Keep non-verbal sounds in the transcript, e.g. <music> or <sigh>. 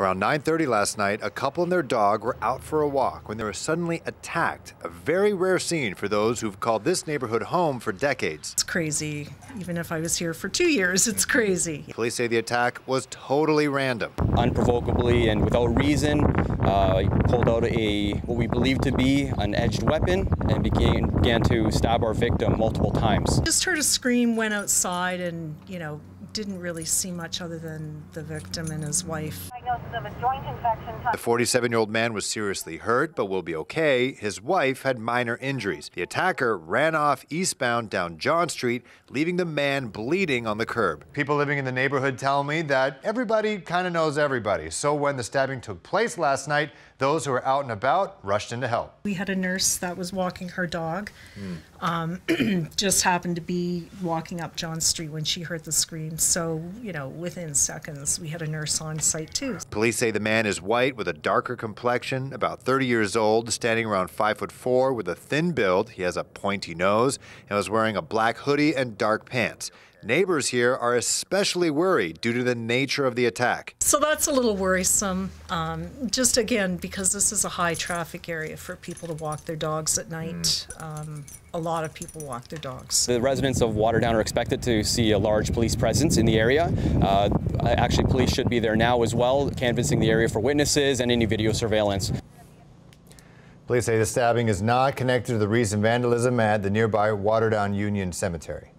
Around 9:30 last night, a couple and their dog were out for a walk when they were suddenly attacked. A very rare scene for those who've called this neighborhood home for decades. It's crazy. Even if I was here for 2 years, it's crazy. Police say the attack was totally random. Unprovocably and without reason, uh, pulled out a what we believe to be an edged weapon and began, began to stab our victim multiple times. Just heard a scream, went outside and, you know, didn't really see much other than the victim and his wife. The 47 year old man was seriously hurt, but will be okay. His wife had minor injuries. The attacker ran off eastbound down John Street, leaving the man bleeding on the curb. People living in the neighborhood tell me that everybody kind of knows everybody. So when the stabbing took place last night, those who were out and about rushed in to help. We had a nurse that was walking her dog, mm. um, <clears throat> just happened to be walking up John Street when she heard the scream. So, you know, within seconds, we had a nurse on site too. Police say the man is white with a darker complexion, about 30 years old, standing around 5 foot 4 with a thin build. He has a pointy nose and was wearing a black hoodie and dark pants. Neighbors here are especially worried due to the nature of the attack. So that's a little worrisome, um, just again, because this is a high traffic area for people to walk their dogs at night. Mm. Um, a lot of people walk their dogs. The residents of Waterdown are expected to see a large police presence in the area. Uh, Uh, actually, police should be there now as well, canvassing the area for witnesses and any video surveillance. Police say the stabbing is not connected to the recent vandalism at the nearby Waterdown Union Cemetery.